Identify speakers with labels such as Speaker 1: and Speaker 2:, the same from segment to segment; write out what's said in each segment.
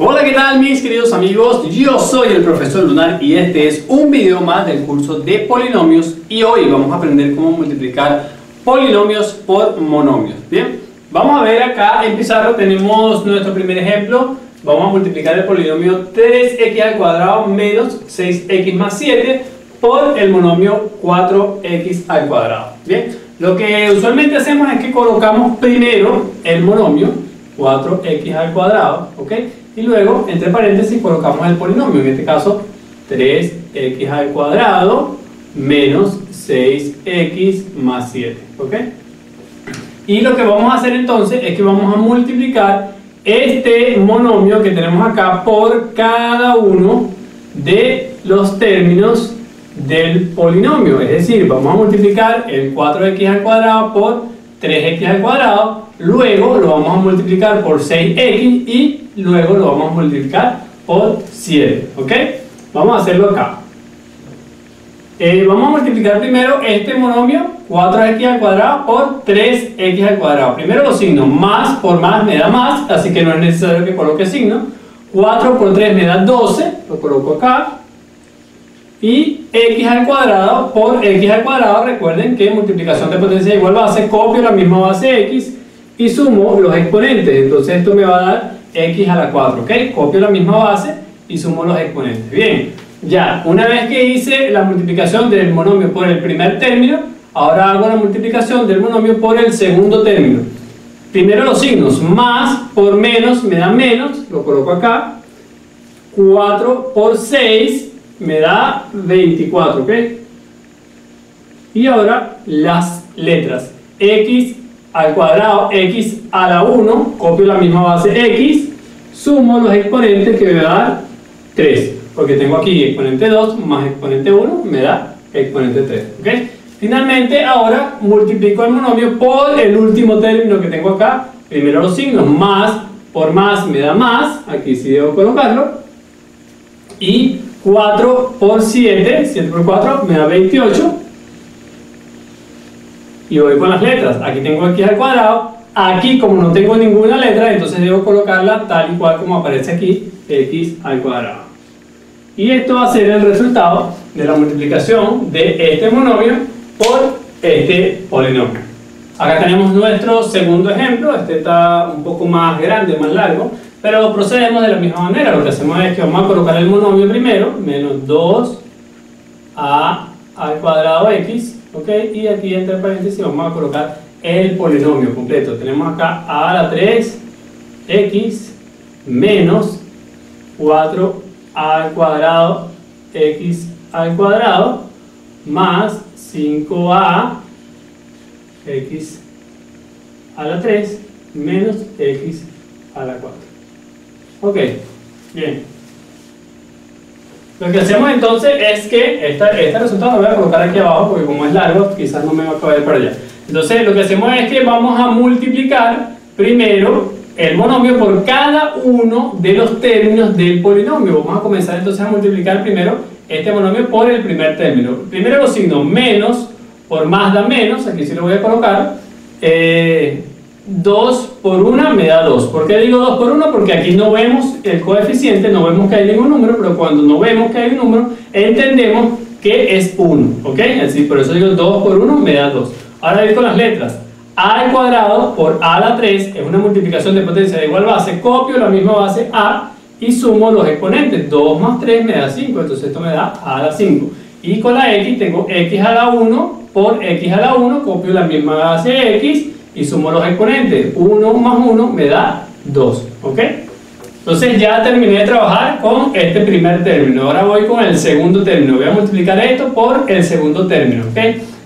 Speaker 1: Hola, ¿qué tal mis queridos amigos? Yo soy el profesor Lunar y este es un video más del curso de polinomios y hoy vamos a aprender cómo multiplicar polinomios por monomios. Bien, vamos a ver acá en pizarra tenemos nuestro primer ejemplo. Vamos a multiplicar el polinomio 3x al cuadrado menos 6x más 7 por el monomio 4x al cuadrado. Bien, lo que usualmente hacemos es que colocamos primero el monomio 4x al cuadrado, ¿ok? Y luego, entre paréntesis, colocamos el polinomio, en este caso 3x al cuadrado menos 6x más 7, ¿ok? Y lo que vamos a hacer entonces es que vamos a multiplicar este monomio que tenemos acá por cada uno de los términos del polinomio, es decir, vamos a multiplicar el 4x al cuadrado por 3x al cuadrado, luego lo vamos a multiplicar por 6x y luego lo vamos a multiplicar por 7, ¿ok? Vamos a hacerlo acá. Eh, vamos a multiplicar primero este monomio 4x al cuadrado por 3x al cuadrado. Primero los signos, más por más me da más, así que no es necesario que coloque signo. 4 por 3 me da 12, lo coloco acá y x al cuadrado por x al cuadrado, recuerden que multiplicación de potencia igual base, copio la misma base x y sumo los exponentes, entonces esto me va a dar x a la 4, ¿ok? Copio la misma base y sumo los exponentes. Bien, ya, una vez que hice la multiplicación del monomio por el primer término, ahora hago la multiplicación del monomio por el segundo término. Primero los signos, más por menos me da menos, lo coloco acá, 4 por 6 me da 24, ¿ok? Y ahora las letras. x al cuadrado, x a la 1, copio la misma base x, sumo los exponentes que me va a dar 3, porque tengo aquí exponente 2 más exponente 1, me da exponente 3, ¿ok? Finalmente, ahora multiplico el monomio por el último término que tengo acá, primero los signos, más por más me da más, aquí sí debo colocarlo, y 4 por 7, 7 por 4 me da 28. Y voy con las letras. Aquí tengo x al cuadrado. Aquí, como no tengo ninguna letra, entonces debo colocarla tal y cual como aparece aquí, x al cuadrado. Y esto va a ser el resultado de la multiplicación de este monomio por este polinomio. Acá tenemos nuestro segundo ejemplo. Este está un poco más grande, más largo. Pero procedemos de la misma manera, lo que hacemos es que vamos a colocar el monomio primero, menos 2a al cuadrado x, ¿ok? Y aquí entre paréntesis vamos a colocar el polinomio completo. Tenemos acá a la 3 x menos 4a al cuadrado x al cuadrado más 5a x a la 3 menos x a la 4. Ok, bien. Lo que hacemos entonces es que este resultado lo voy a colocar aquí abajo porque como es largo quizás no me va a caber para allá. Entonces lo que hacemos es que vamos a multiplicar primero el monomio por cada uno de los términos del polinomio. Vamos a comenzar entonces a multiplicar primero este monomio por el primer término. Primero los signos menos por más da menos, aquí sí lo voy a colocar. Eh, 2 por 1 me da 2. ¿Por qué digo 2 por 1? Porque aquí no vemos el coeficiente, no vemos que hay ningún número, pero cuando no vemos que hay un número, entendemos que es 1. ¿Ok? Así, por eso digo 2 por 1 me da 2. Ahora voy con las letras. a al cuadrado por a a la 3 es una multiplicación de potencia de igual base. Copio la misma base a y sumo los exponentes. 2 más 3 me da 5, entonces esto me da a a la 5. Y con la x tengo x a la 1 por x a la 1, copio la misma base x y sumo los exponentes. 1 más 1 me da 2. ¿Ok? Entonces ya terminé de trabajar con este primer término. Ahora voy con el segundo término. Voy a multiplicar esto por el segundo término. ¿Ok?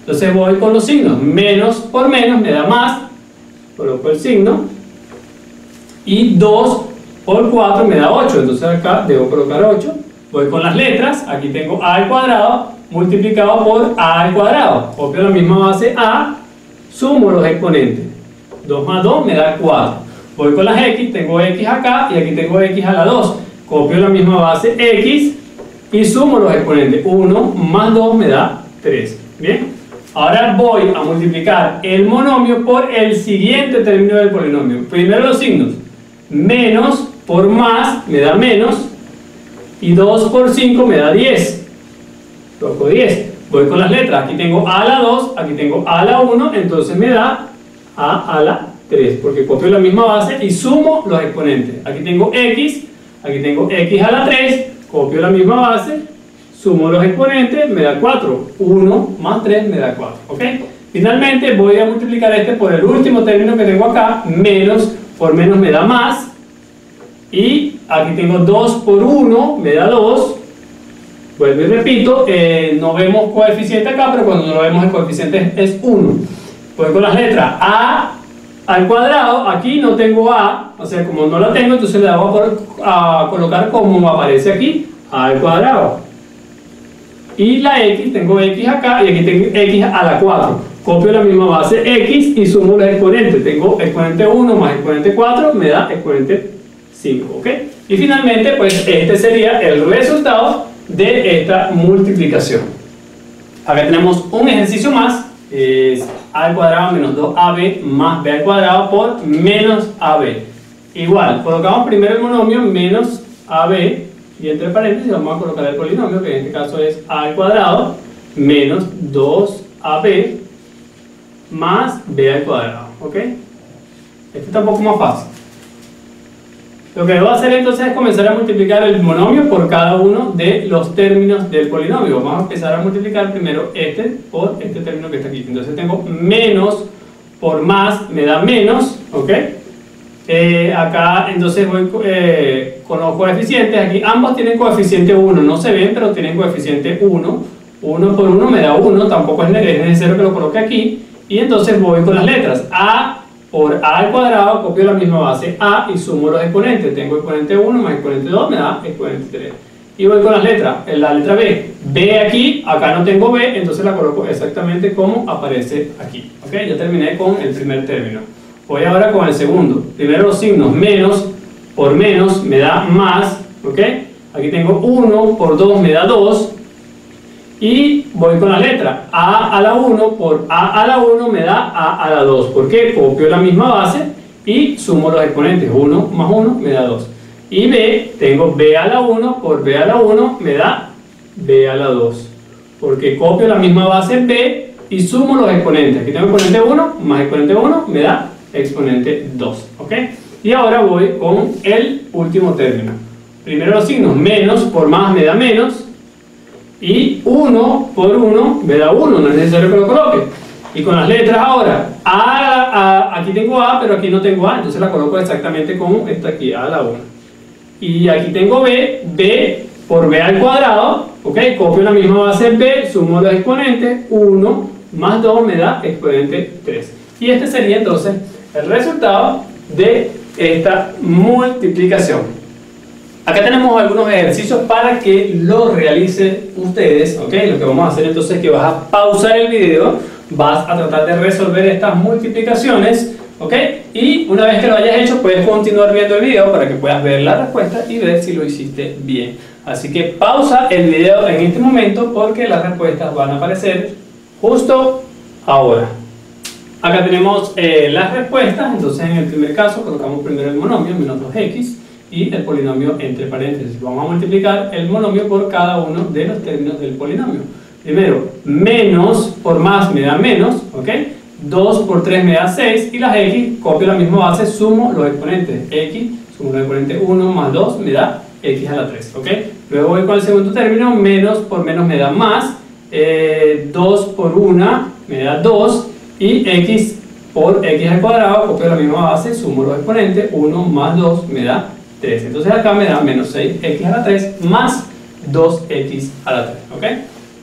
Speaker 1: Entonces voy con los signos. Menos por menos me da más. Coloco el signo. Y 2 por 4 me da 8. Entonces acá debo colocar 8. Voy con las letras. Aquí tengo a al cuadrado multiplicado por a al cuadrado. Copio la misma base a sumo los exponentes. 2 más 2 me da 4. Voy con las x, tengo x acá y aquí tengo x a la 2. Copio la misma base x y sumo los exponentes. 1 más 2 me da 3. Bien. Ahora voy a multiplicar el monomio por el siguiente término del polinomio. Primero los signos. Menos por más me da menos y 2 por 5 me da 10. Toco 10. Voy con las letras. Aquí tengo a la 2, aquí tengo a la 1, entonces me da a a la 3, porque copio la misma base y sumo los exponentes. Aquí tengo x, aquí tengo x a la 3, copio la misma base, sumo los exponentes, me da 4. 1 más 3 me da 4. ¿ok? Finalmente voy a multiplicar este por el último término que tengo acá, menos por menos me da más, y aquí tengo 2 por 1, me da 2. Vuelvo y repito, eh, no vemos coeficiente acá, pero cuando no lo vemos el coeficiente es 1. Voy con las letras A al cuadrado, aquí no tengo A, o sea, como no la tengo, entonces le hago a, colocar como aparece aquí, A al cuadrado. Y la X, tengo X acá y aquí tengo X a la 4. Copio la misma base X y sumo los exponentes. Tengo exponente 1 más exponente 4, me da exponente 5, ¿ok? Y finalmente, pues este sería el resultado de esta multiplicación. Acá tenemos un ejercicio más, a al cuadrado menos 2ab más b al cuadrado por menos ab. Igual, colocamos primero el monomio menos ab y entre paréntesis vamos a colocar el polinomio, que en este caso es a al cuadrado menos 2ab más b al cuadrado, ¿ok? Este está un poco más fácil. Lo que debo hacer entonces es comenzar a multiplicar el monomio por cada uno de los términos del polinomio. Vamos a empezar a multiplicar primero este por este término que está aquí. Entonces tengo menos por más me da menos, ¿ok? Eh, acá entonces voy eh, con los coeficientes, aquí ambos tienen coeficiente 1, no se ven pero tienen coeficiente 1, 1 por 1 me da 1, tampoco es necesario que lo coloque aquí, y entonces voy con las letras, A por a al cuadrado, copio la misma base a y sumo los exponentes. Tengo exponente 1 más exponente 2 me da exponente 3. Y voy con las letras. La letra B, B aquí, acá no tengo B, entonces la coloco exactamente como aparece aquí. ¿Ok? Ya terminé con el primer término. Voy ahora con el segundo. Primero los signos menos por menos me da más. ¿Ok? Aquí tengo 1 por 2 me da 2 y voy con la letra. A a la 1 por A a la 1 me da A a la 2. ¿Por qué? Copio la misma base y sumo los exponentes. 1 más 1 me da 2. Y B, tengo B a la 1 por B a la 1 me da B a la 2. Porque copio la misma base B y sumo los exponentes. Aquí tengo exponente 1 más exponente 1 me da exponente 2. ¿Ok? Y ahora voy con el último término. Primero los signos. Menos por más me da menos y 1 por 1 me da 1, no es necesario que lo coloque. Y con las letras ahora, a, aquí tengo A, pero aquí no tengo A, entonces la coloco exactamente como está aquí, A a la 1. Y aquí tengo B, B por B al cuadrado, ok, copio la misma base B, sumo los exponentes, 1 más 2 me da exponente 3. Y este sería entonces el resultado de esta multiplicación. Acá tenemos algunos ejercicios para que lo realicen ustedes, ¿ok? Lo que vamos a hacer entonces es que vas a pausar el video, vas a tratar de resolver estas multiplicaciones, ¿ok? Y una vez que lo hayas hecho, puedes continuar viendo el video para que puedas ver la respuesta y ver si lo hiciste bien. Así que pausa el video en este momento porque las respuestas van a aparecer justo ahora. Acá tenemos eh, las respuestas, entonces en el primer caso colocamos primero el monomio, menos 2x, y el polinomio entre paréntesis. Vamos a multiplicar el monomio por cada uno de los términos del polinomio. Primero, menos por más me da menos, ¿ok? 2 por 3 me da 6 y las x, copio la misma base, sumo los exponentes. x, sumo los exponentes 1 más 2 me da x a la 3, ¿ok? Luego voy con el segundo término, menos por menos me da más, 2 eh, por 1 me da 2 y x por x al cuadrado, copio la misma base, sumo los exponentes, 1 más 2 me da 3. Entonces acá me da menos 6x a la 3 más 2x a la 3. ¿Ok?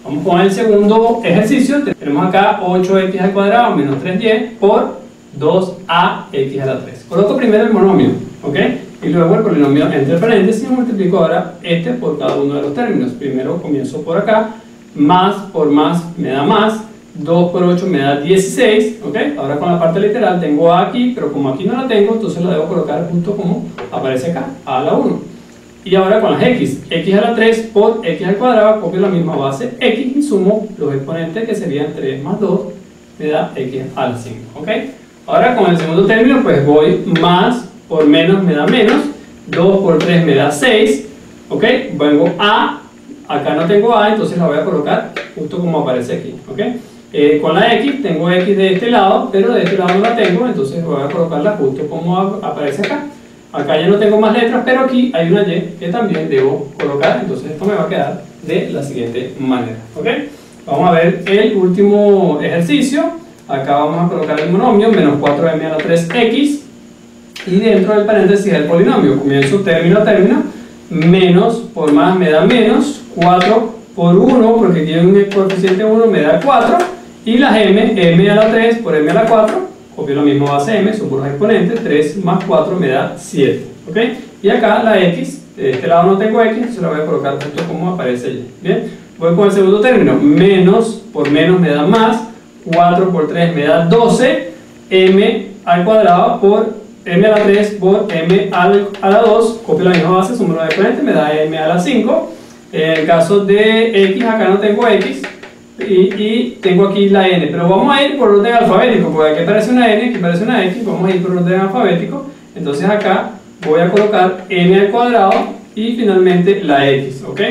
Speaker 1: Vamos con el segundo ejercicio. Tenemos acá 8x al cuadrado menos 3y por 2ax a la 3. Coloco primero el monomio. ¿Ok? Y luego el polinomio entre paréntesis y multiplico ahora este por cada uno de los términos. Primero comienzo por acá. Más por más me da más 2 por 8 me da 16, ¿ok? Ahora con la parte literal tengo A aquí, pero como aquí no la tengo, entonces la debo colocar junto como aparece acá, A a la 1. Y ahora con las X, X a la 3 por X al cuadrado, copio la misma base X y sumo los exponentes que serían 3 más 2, me da X al 5, ¿ok? Ahora con el segundo término, pues voy más por menos me da menos, 2 por 3 me da 6. ¿Ok? Vengo A, acá no tengo A, entonces la voy a colocar justo como aparece aquí. ¿Ok? Eh, con la X, tengo X de este lado, pero de este lado no la tengo, entonces voy a colocarla justo como aparece acá. Acá ya no tengo más letras, pero aquí hay una Y que también debo colocar, entonces esto me va a quedar de la siguiente manera. ¿Ok? Vamos a ver el último ejercicio. Acá vamos a colocar el monomio, menos 4m a la 3x, y dentro del paréntesis el polinomio. Comienzo término a término, menos por más me da menos, 4 por 1, porque tiene un coeficiente 1, me da 4, y las m, m a la 3 por m a la 4, copio lo mismo base m, son puros exponentes, 3 más 4 me da 7. ¿ok? Y acá la x, de este lado no tengo x, entonces la voy a colocar justo como aparece allí. ¿bien? Voy con el segundo término, menos por menos me da más, 4 por 3 me da 12, m al cuadrado por m a la 3 por m a la 2, copio la misma base, sumo los exponentes, me da m a la 5. En el caso de x, acá no tengo x, y, tengo aquí la n, pero vamos a ir por orden alfabético, porque aquí aparece una n, aquí aparece una x, vamos a ir por orden alfabético, entonces acá voy a colocar n al cuadrado y finalmente la x, ¿ok?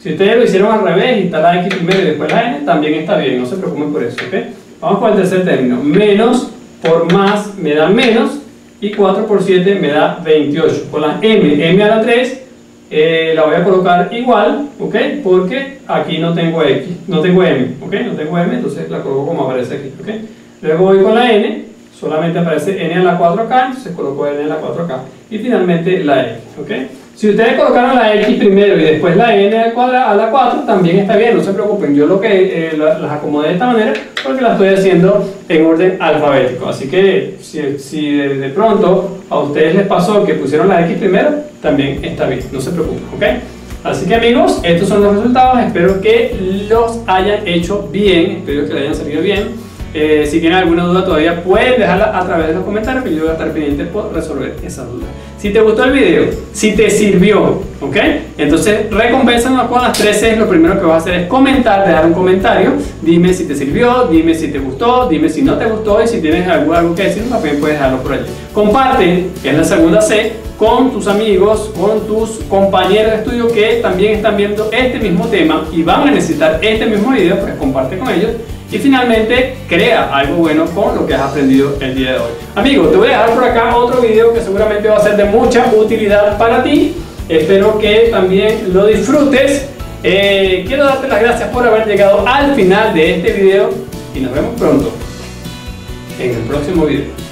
Speaker 1: Si ustedes lo hicieron al revés y está la x primero y después la n, también está bien, no se preocupen por eso, ¿ok? Vamos con el tercer término, menos por más me da menos y 4 por 7 me da 28, con la m, m a la 3 eh, la voy a colocar igual, ¿ok? Porque aquí no tengo X, no tengo M, ¿ok? No tengo M, entonces la coloco como aparece aquí, ¿ok? Luego voy con la N, solamente aparece N a la 4 acá, entonces coloco N a la 4 acá. Y finalmente la X, ¿ok? Si ustedes colocaron la X primero y después la N a la 4, también está bien, no se preocupen. Yo lo que eh, las acomodé de esta manera porque las estoy haciendo en orden alfabético. Así que si, si de, pronto a ustedes les pasó que pusieron la X primero, también está bien, no se preocupen, ¿ok? Así que amigos, estos son los resultados, espero que los hayan hecho bien, espero que les hayan salido bien. Eh, si tienen alguna duda todavía pueden dejarla a través de los comentarios que yo voy a estar pendiente por resolver esa duda. Si te gustó el video, si te sirvió, ¿ok? Entonces recompénsanos con las 13. Lo primero que vas a hacer es comentar, dejar un comentario. Dime si te sirvió, dime si te gustó, dime si no te gustó y si tienes algo, algo que decir, también puedes dejarlo por allí. Comparte, que es la segunda C, con tus amigos, con tus compañeros de estudio que también están viendo este mismo tema y van a necesitar este mismo video, pues comparte con ellos y finalmente crea algo bueno con lo que has aprendido el día de hoy. Amigos, te voy a dejar por acá otro video que seguramente va a ser de mucha utilidad para ti. Espero que también lo disfrutes. Eh, quiero darte las gracias por haber llegado al final de este video y nos vemos pronto en el próximo video.